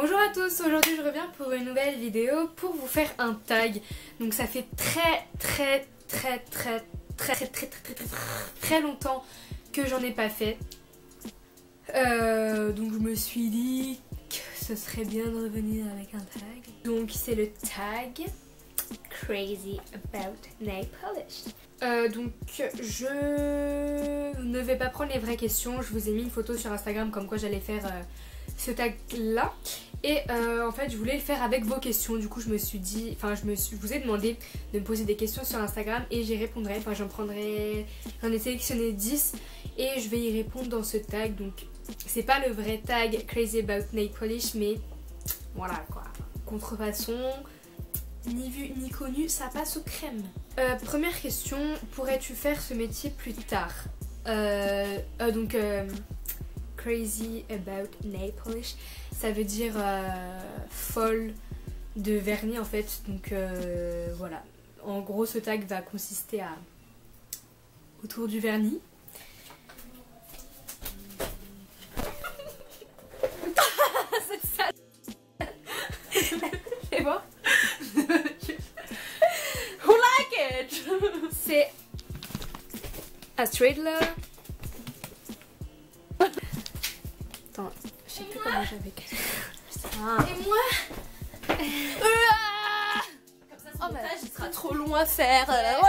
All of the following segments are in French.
Bonjour à tous, aujourd'hui je reviens pour une nouvelle vidéo pour vous faire un tag. Donc ça fait très très très très très très très très très très longtemps que j'en ai pas fait. Euh, donc je me suis dit que ce serait bien de revenir avec un tag. Donc c'est le tag Crazy About Nail Polish. Euh, donc je ne vais pas prendre les vraies questions, je vous ai mis une photo sur Instagram comme quoi j'allais faire euh, ce tag là et euh, en fait je voulais le faire avec vos questions. Du coup je me suis dit enfin je me suis, vous ai demandé de me poser des questions sur Instagram et j'y répondrai. Enfin j'en prendrai j'en ai sélectionné 10 et je vais y répondre dans ce tag. Donc c'est pas le vrai tag crazy about nail polish mais voilà quoi. Contrefaçon. Ni vu ni connu ça passe au crème. Euh, première question pourrais-tu faire ce métier plus tard? Euh, donc crazy about nail polish. Ça veut dire euh, folle de vernis en fait. Donc euh, voilà. En gros, ce tag va consister à autour du vernis. C'est. Who like it? C'est un straightler. J'avais. Ah. Et moi Comme ça, ce Oh, bah. montage, il sera trop long à faire. euh,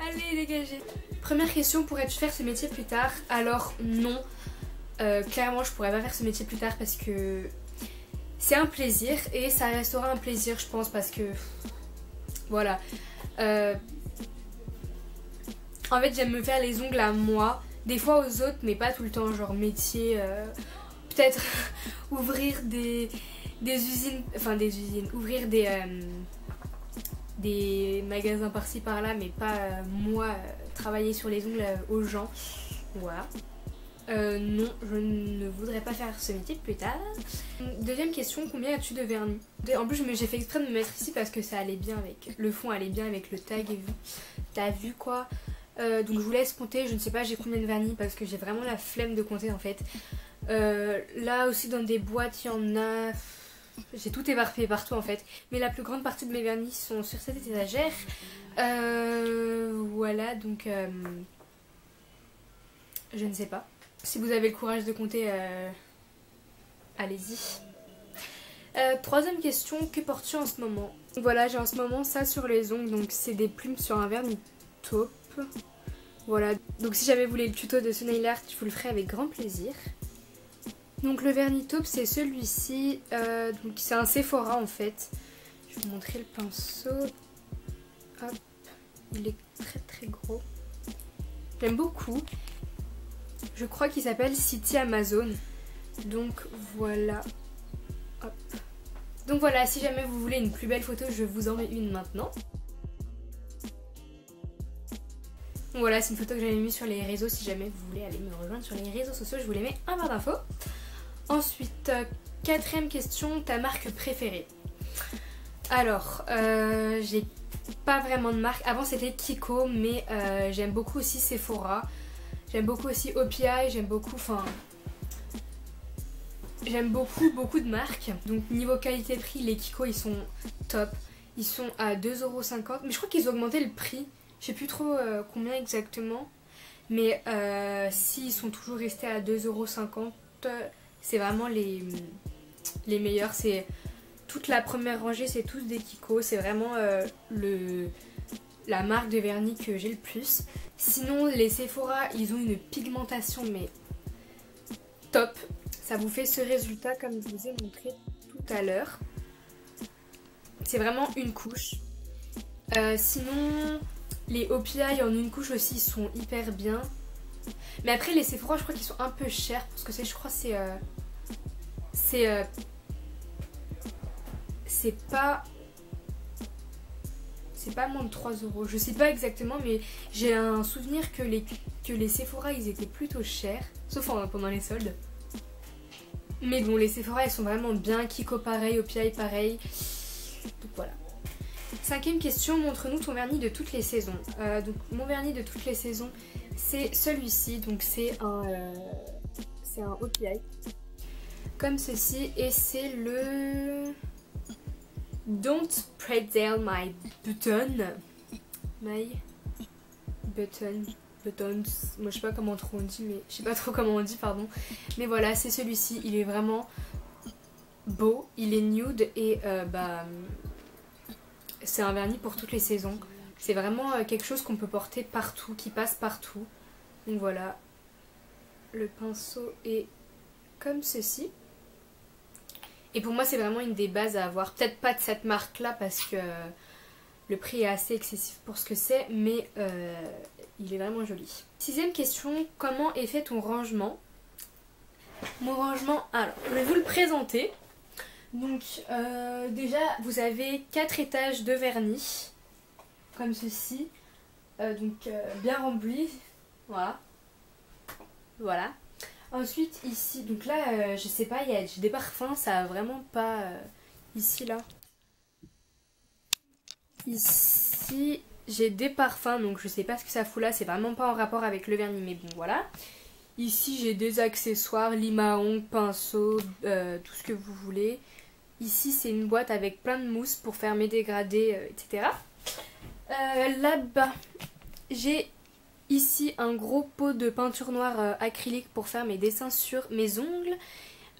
Allez, dégagez. Première question, pourrais-tu faire ce métier plus tard? Alors non. Euh, clairement, je pourrais pas faire ce métier plus tard parce que c'est un plaisir et ça restera un plaisir, je pense, parce que voilà. Euh, En fait, j'aime me faire les ongles à moi, des fois aux autres, mais pas tout le temps. Genre métier, euh, peut-être ouvrir des, usines, enfin des usines, ouvrir des euh, magasins par-ci par-là, mais pas euh, moi travailler sur les ongles aux gens. Voilà. Non, je ne voudrais pas faire ce métier plus tard. Deuxième question, combien as-tu de vernis? En plus, j'ai fait exprès de me mettre ici parce que ça allait bien avec le fond, allait bien avec le tag et vu. T'as vu quoi? Euh, Donc je vous laisse compter. Je ne sais pas j'ai combien de vernis parce que j'ai vraiment la flemme de compter en fait. Euh, là aussi dans des boîtes, il y en a. J'ai tout éparpillé partout en fait. Mais la plus grande partie de mes vernis sont sur cette étagère. Euh, voilà, donc je ne sais pas. Si vous avez le courage de compter, allez-y. Troisième question, que portes-tu en ce moment? Voilà, j'ai en ce moment ça sur les ongles, donc c'est des plumes sur un vernis taupe. Voilà, donc si jamais vous voulez le tuto de ce nail art, je vous le ferai avec grand plaisir. Donc le vernis taupe, c'est celui-ci, euh, donc c'est un Sephora en fait. Je vais vous montrer le pinceau. Hop, il est très très gros. J'aime beaucoup. Je crois qu'il s'appelle City Amazon. Donc voilà. Hop. Donc voilà, si jamais vous voulez une plus belle photo, je vous en mets une maintenant. Voilà, c'est une photo que j'avais mise sur les réseaux. Si jamais vous voulez aller me rejoindre sur les réseaux sociaux, je vous les mets en barre d'infos. Ensuite, euh, quatrième question, ta marque préférée Alors, euh, j'ai pas vraiment de marque. Avant c'était Kiko, mais euh, j'aime beaucoup aussi Sephora. J'aime beaucoup aussi OPI, j'aime beaucoup, enfin... J'aime beaucoup, beaucoup de marques. Donc niveau qualité-prix, les Kiko, ils sont top. Ils sont à 2,50€. Mais je crois qu'ils ont augmenté le prix. Je sais plus trop euh, combien exactement. Mais euh, s'ils sont toujours restés à 2,50€, c'est vraiment les, les meilleurs. C'est toute la première rangée, c'est tous des Kiko. C'est vraiment euh, le, la marque de vernis que j'ai le plus. Sinon, les Sephora, ils ont une pigmentation, mais top. Ça vous fait ce résultat comme je vous ai montré tout à l'heure. C'est vraiment une couche. Sinon, les OPI en une couche aussi sont hyper bien. Mais après, les Sephora, je crois qu'ils sont un peu chers. Parce que c'est, je crois, c'est. euh, c'est. euh, c'est pas. C'est pas moins de 3 euros. Je sais pas exactement, mais j'ai un souvenir que les, que Sephora ils étaient plutôt chers. Sauf en- pendant les soldes. Mais bon, les Sephora ils sont vraiment bien. Kiko pareil, OPI pareil. Cinquième question, montre-nous ton vernis de toutes les saisons. Euh, donc mon vernis de toutes les saisons, c'est celui-ci. Donc c'est un, euh, OPI. comme ceci et c'est le Don't Pretzel My Button. My Button. Buttons. Moi je sais pas comment trop on dit, mais je sais pas trop comment on dit, pardon. Mais voilà, c'est celui-ci. Il est vraiment beau. Il est nude et euh, bah c'est un vernis pour toutes les saisons. C'est vraiment euh, quelque chose qu'on peut porter partout, qui passe partout. Donc voilà, le pinceau est comme ceci. Et pour moi, c'est vraiment une des bases à avoir. Peut-être pas de cette marque-là parce que le prix est assez excessif pour ce que c'est, mais euh, il est vraiment joli. Sixième question, comment est fait ton rangement? Mon rangement, alors, je vais vous le présenter. Donc, euh, déjà, vous avez quatre étages de vernis, comme ceci. Euh, donc, bien rempli. Voilà. Voilà. Ensuite, ici, donc là, euh, je sais pas, il a des parfums, ça a vraiment pas. Euh, ici, là. Ici, j'ai des parfums, donc je sais pas ce que ça fout là, c'est vraiment pas en rapport avec le vernis, mais bon, voilà. Ici, j'ai des accessoires, lima pinceau, euh, tout ce que vous voulez. Ici, c'est une boîte avec plein de mousse pour faire mes dégradés, etc. Là-bas, j'ai Ici, un gros pot de peinture noire euh, acrylique pour faire mes dessins sur mes ongles.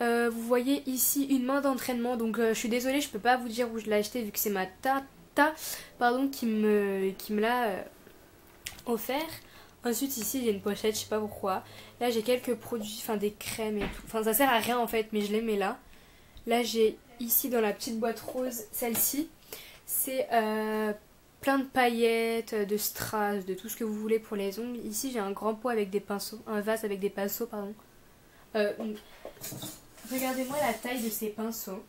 Euh, vous voyez ici une main d'entraînement, donc euh, je suis désolée, je peux pas vous dire où je l'ai acheté vu que c'est ma tata pardon, qui me, qui me l'a offert. Ensuite ici j'ai une pochette, je sais pas pourquoi. Là j'ai quelques produits, enfin des crèmes et tout. Enfin ça sert à rien en fait, mais je les mets là. Là j'ai ici dans la petite boîte rose celle-ci. C'est plein de paillettes, de strass, de tout ce que vous voulez pour les ongles. Ici j'ai un grand pot avec des pinceaux, un vase avec des pinceaux pardon. Euh, regardez-moi la taille de ces pinceaux.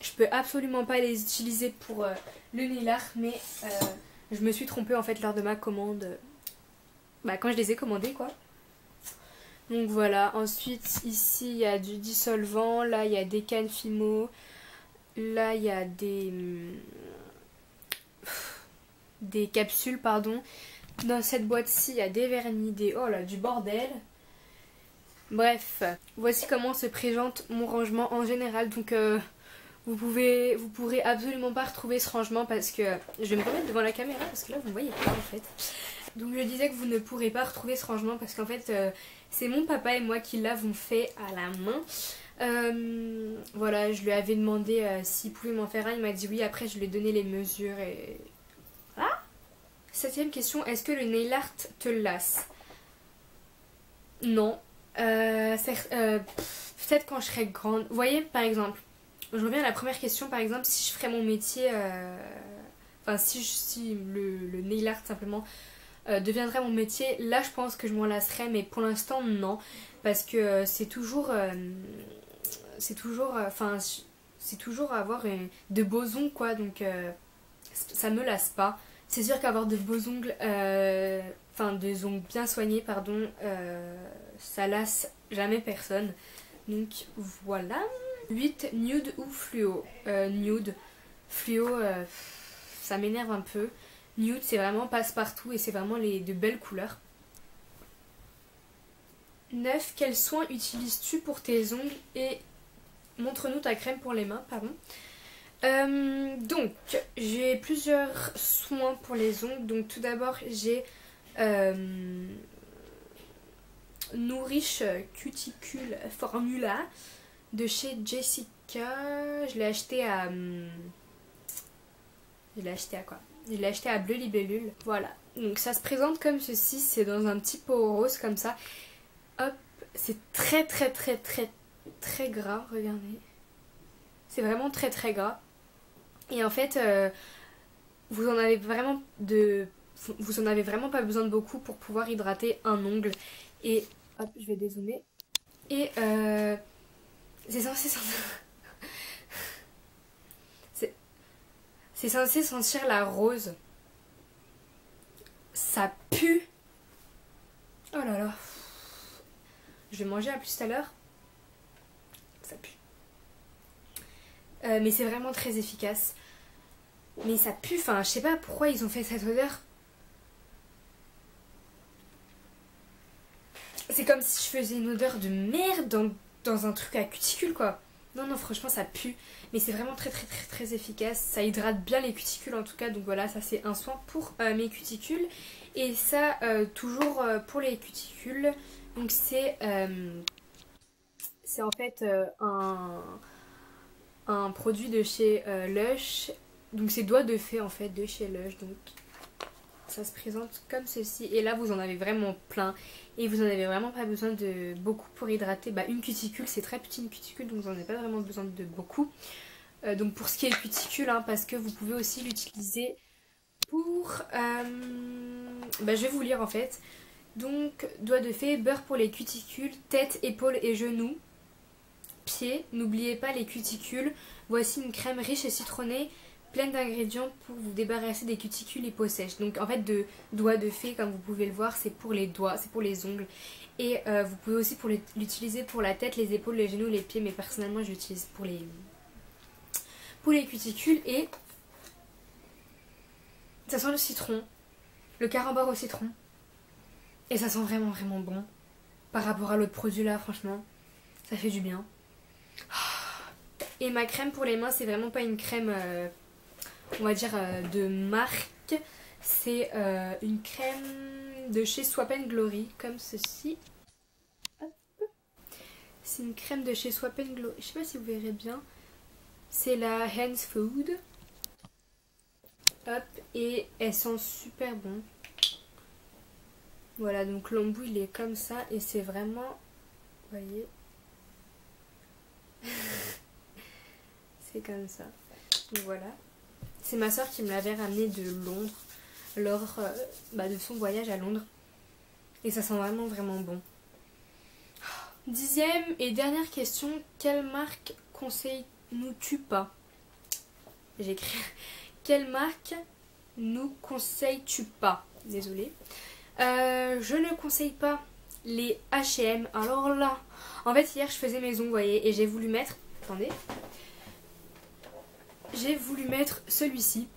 Je peux absolument pas les utiliser pour euh, le nail art, mais euh, je me suis trompée en fait lors de ma commande. Bah quand je les ai commandés quoi. Donc voilà, ensuite ici il y a du dissolvant, là il y a des cannes là il y a des hum, des capsules, pardon. Dans cette boîte-ci, il y a des vernis, des... Oh là, du bordel. Bref, voici comment se présente mon rangement en général. Donc, euh, vous pouvez, vous pourrez absolument pas retrouver ce rangement parce que... Je vais me remettre devant la caméra parce que là, vous voyez pas en fait. Donc, je disais que vous ne pourrez pas retrouver ce rangement parce qu'en fait, euh, c'est mon papa et moi qui l'avons fait à la main. Euh, voilà, je lui avais demandé s'il pouvait m'en faire un. Il m'a dit oui. Après, je lui ai donné les mesures et Septième question, est-ce que le nail art te lasse? Non. Euh, euh, peut-être quand je serai grande. Voyez, par exemple, je reviens à la première question, par exemple, si je ferais mon métier, euh, enfin si, si le, le, nail art simplement deviendrait mon métier, là je pense que je m'en lasserais, mais pour l'instant non, parce que c'est toujours, c'est toujours, enfin c'est toujours avoir de beaux ongles quoi, donc ça me lasse pas. C'est sûr qu'avoir de beaux ongles, euh, enfin des ongles bien soignés, pardon, euh, ça lasse jamais personne. Donc voilà. 8. Nude ou fluo euh, Nude. Fluo, ça m'énerve un peu. Nude, c'est vraiment passe-partout et c'est vraiment les, de belles couleurs. 9. Quels soins utilises-tu pour tes ongles Et montre-nous ta crème pour les mains, pardon. Euh, donc, j'ai plusieurs soins pour les ongles. Donc, tout d'abord, j'ai euh, Nourish Cuticule Formula de chez Jessica. Je l'ai acheté à. Je l'ai acheté à quoi? Je l'ai acheté à Bleu Libellule. Voilà. Donc, ça se présente comme ceci. C'est dans un petit pot rose comme ça. Hop. C'est très, très, très, très, très gras. Regardez. C'est vraiment très, très gras. Et en fait, euh, vous en avez vraiment de vous en avez vraiment pas besoin de beaucoup pour pouvoir hydrater un ongle. Et hop, je vais dézoomer. Et euh, c'est censé c'est censé sentir la rose. Ça pue. Oh là là. Je vais manger à plus tout à l'heure. Ça pue. Euh, mais c'est vraiment très efficace. Mais ça pue, enfin, je sais pas pourquoi ils ont fait cette odeur. C'est comme si je faisais une odeur de merde dans dans un truc à cuticule quoi. Non, non, franchement, ça pue. Mais c'est vraiment très, très, très, très efficace. Ça hydrate bien les cuticules en tout cas. Donc voilà, ça c'est un soin pour euh, mes cuticules. Et ça, euh, toujours euh, pour les cuticules. Donc c'est c'est en fait un, produit de chez Lush. Donc c'est doigts de fée en fait de chez Lush. Donc ça se présente comme ceci. Et là, vous en avez vraiment plein. Et vous en avez vraiment pas besoin de beaucoup pour hydrater. Bah, une cuticule, c'est très petit une cuticule, donc vous n'en avez pas vraiment besoin de beaucoup. Euh, donc pour ce qui est cuticule, hein, parce que vous pouvez aussi l'utiliser pour... Euh, bah, je vais vous lire en fait. Donc, doigt de fée, beurre pour les cuticules, tête, épaules et genoux. Pieds, n'oubliez pas les cuticules. Voici une crème riche et citronnée pleine d'ingrédients pour vous débarrasser des cuticules et peau sèche. Donc en fait de doigts de fée comme vous pouvez le voir c'est pour les doigts, c'est pour les ongles. Et euh, vous pouvez aussi l'utiliser pour la tête, les épaules, les genoux, les pieds. Mais personnellement j'utilise pour les, pour les cuticules et ça sent le citron, le carambar au citron. Et ça sent vraiment vraiment bon par rapport à l'autre produit là franchement. Ça fait du bien. Et ma crème pour les mains c'est vraiment pas une crème... Euh, on va dire, euh, de marque. C'est euh, une crème de chez Swap Glory, comme ceci. C'est une crème de chez Swap Glory. Je sais pas si vous verrez bien. C'est la Hands Food. Hop, et elle sent super bon. Voilà, donc l'embout il est comme ça et c'est vraiment, vous voyez, c'est comme ça. Voilà. C'est ma soeur qui me l'avait ramené de Londres lors euh, bah, de son voyage à Londres. Et ça sent vraiment vraiment bon. Dixième et dernière question, quelle marque conseilles-nous-tu pas? J'écris. Quelle marque nous conseilles-tu pas? Désolée. Euh, je ne conseille pas les H&M. Alors là, en fait hier je faisais ongles, vous voyez, et j'ai voulu mettre... Attendez j'ai voulu mettre celui-ci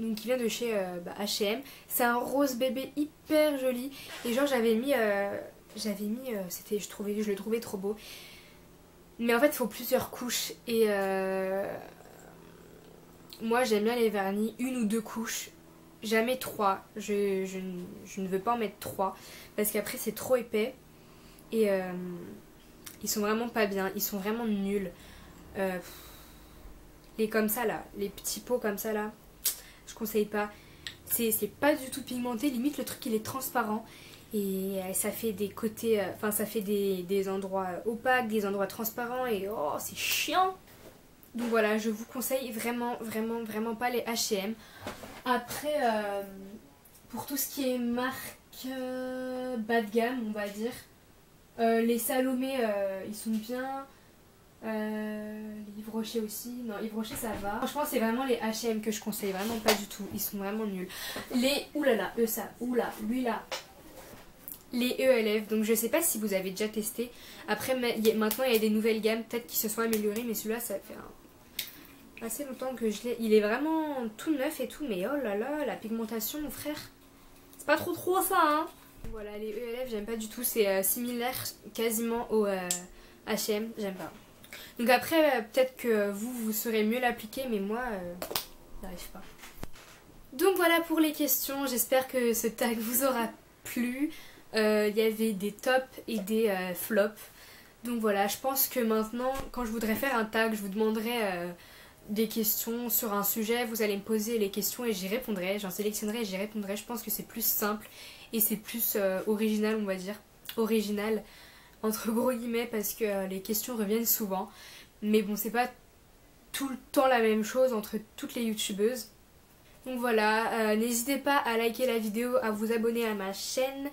donc qui vient de chez H&M c'est un rose bébé hyper joli. Et genre j'avais mis euh, j'avais mis euh, c'était je trouvais je le trouvais trop beau. Mais en fait il faut plusieurs couches. Et moi j'aime bien les vernis. Une ou deux couches. Jamais trois. Je, je, ne veux pas en mettre trois. Parce qu'après c'est trop épais. Et ils sont vraiment pas bien. Ils sont vraiment nuls les comme ça là, les petits pots comme ça là, je conseille pas. C'est pas du tout pigmenté, limite le truc il est transparent et euh, ça fait des côtés, euh, enfin ça fait des, endroits opaques, des endroits transparents et oh c'est chiant donc voilà, je vous conseille vraiment, vraiment, vraiment pas les H&M. Après, euh, pour tout ce qui est marque bas de gamme, on va dire, les Salomé, ils sont bien. Euh, Yves Rocher aussi. Non, Yves Rocher ça va. Franchement, c'est vraiment les HM que je conseille. Vraiment pas du tout. Ils sont vraiment nuls. Les. Oulala, eux ça. Oula, lui là. Les ELF. Donc je sais pas si vous avez déjà testé. Après, maintenant il y a des nouvelles gammes peut-être qui se sont améliorées. Mais celui-là, ça fait assez longtemps que je l'ai. Il est vraiment tout neuf et tout. Mais oh là là, la pigmentation, mon frère. C'est pas trop trop ça, hein. Voilà, les ELF, j'aime pas du tout. C'est euh, similaire quasiment au HM. J'aime pas. Donc après, euh, peut-être que vous, vous saurez mieux l'appliquer, mais moi, euh, pas. Donc voilà pour les questions, j'espère que ce tag vous aura plu. Euh, il y avait des tops et des flops. Donc voilà, je pense que maintenant, quand je voudrais faire un tag, je vous demanderai des questions sur un sujet, vous allez me poser les questions et j'y répondrai, j'en sélectionnerai et j'y répondrai. Je pense que c'est plus simple et c'est plus original, on va dire. Original entre gros guillemets parce que euh, les questions reviennent souvent. Mais bon, c'est pas tout le temps la même chose entre toutes les youtubeuses. Donc voilà, euh, n'hésitez pas à liker la vidéo, à vous abonner à ma chaîne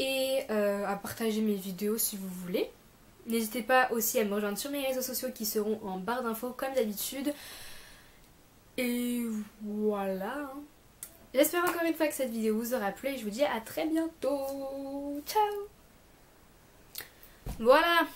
et euh, à partager mes vidéos si vous voulez. N'hésitez pas aussi à me rejoindre sur mes réseaux sociaux qui seront en barre d'infos comme d'habitude. Et voilà. Hein. J'espère encore une fois que cette vidéo vous aura plu et je vous dis à très bientôt. Ciao Voilà